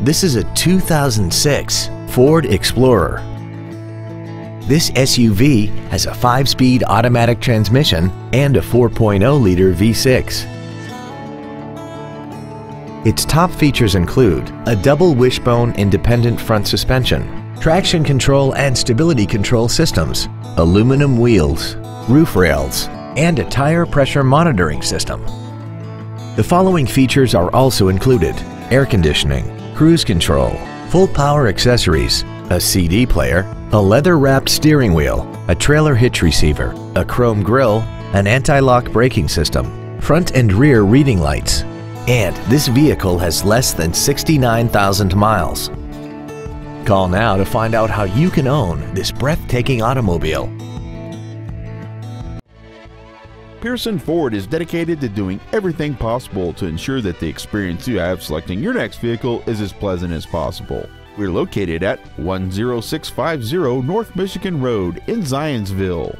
This is a 2006 Ford Explorer. This SUV has a 5-speed automatic transmission and a 4.0-liter V6. Its top features include a double wishbone independent front suspension, traction control and stability control systems, aluminum wheels, roof rails, and a tire pressure monitoring system. The following features are also included air conditioning, cruise control, full power accessories, a CD player, a leather-wrapped steering wheel, a trailer hitch receiver, a chrome grille, an anti-lock braking system, front and rear reading lights, and this vehicle has less than 69,000 miles. Call now to find out how you can own this breathtaking automobile. Pearson Ford is dedicated to doing everything possible to ensure that the experience you have selecting your next vehicle is as pleasant as possible. We're located at 10650 North Michigan Road in Zionsville.